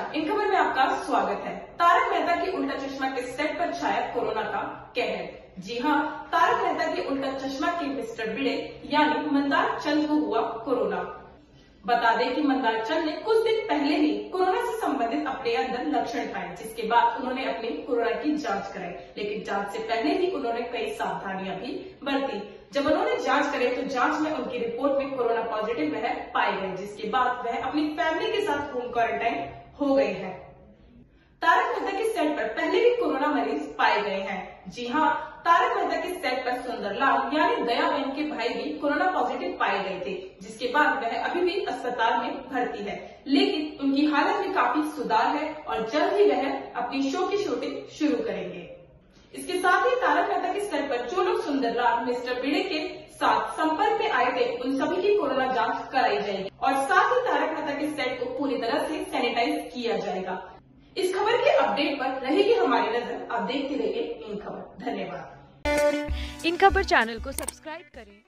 नमस्कार इन खबर में आपका स्वागत है। तारक मेहता की उल्टा चश्मा के सेट पर छाया कोरोना का कहर। जी हाँ तारक मेहता की उल्टा चश्मा के मिस्टर बिड़े, यानी मंदार चंद को हुआ कोरोना। बता दें कि मंदार चंद ने कुछ दिन पहले ही कोरोना से संबंधित अपने अंदर लक्षण पाए, जिसके बाद उन्होंने अपनी कोरोना की जाँच कराई। लेकिन जाँच से पहले ही उन्होंने कई सावधानियाँ भी बरती। जब उन्होंने जाँच करे तो जाँच में उनकी रिपोर्ट में कोरोना पॉजिटिव वह पाए गए जिसके बाद वह अपनी फैमिली के साथ होम क्वारंटाइन हो गए हैं। तारक मेहता के सेट पर पहले भी कोरोना मरीज़ पाए गए हैं। जी हाँ तारक मेहता के सेट पर सुंदरलाल, यानी दया बहन के भाई भी कोरोना पॉजिटिव पाए गए थे। जिसके बाद वह अभी भी अस्पताल में भर्ती है। लेकिन उनकी हालत में काफ़ी सुधार है और जल्द ही वह अपनी शो की शूटिंग शुरू करेंगे। इसके साथ ही तारक मेहता के स्तर पर जो लोग सुंदरलाल मिस्टर बिड़े के साथ संपर्क में आए थे, उन सभी की कोरोना जाँच कराई जाएगी और साथ ही तारक मेहता के सेट को पूरी तरह से सैनिटाइज किया जाएगा। इस खबर के अपडेट पर रहेगी हमारी नज़र। आप देखते रहिए इन खबर। धन्यवाद। इन खबर चैनल को सब्सक्राइब करें।